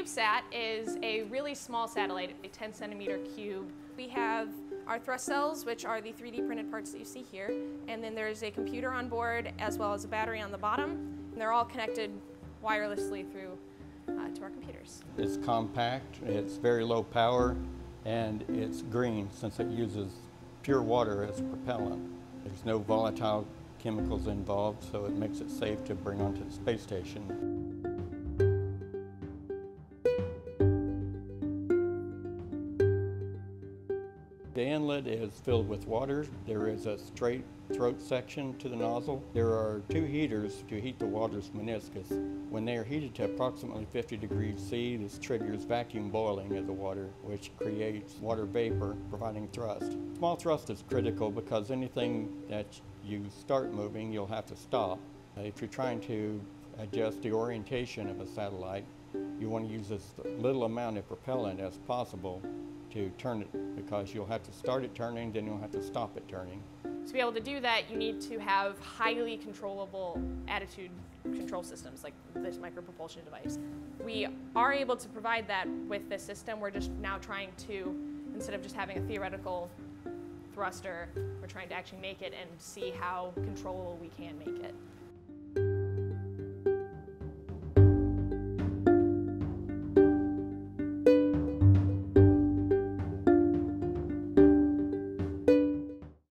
CubeSat is a really small satellite, a 10 centimeter cube. We have our thrust cells, which are the 3D printed parts that you see here, and then there's a computer on board as well as a battery on the bottom, and they're all connected wirelessly through uh, to our computers. It's compact, it's very low power, and it's green since it uses pure water as propellant. There's no volatile chemicals involved, so it makes it safe to bring onto the space station. The inlet is filled with water. There is a straight throat section to the nozzle. There are two heaters to heat the water's meniscus. When they are heated to approximately 50 degrees C, this triggers vacuum boiling of the water, which creates water vapor, providing thrust. Small thrust is critical because anything that you start moving, you'll have to stop. If you're trying to adjust the orientation of a satellite, you want to use as little amount of propellant as possible to turn it because you'll have to start it turning, then you'll have to stop it turning. To be able to do that, you need to have highly controllable attitude control systems like this micropropulsion device. We are able to provide that with this system. We're just now trying to, instead of just having a theoretical thruster, we're trying to actually make it and see how controllable we can make it.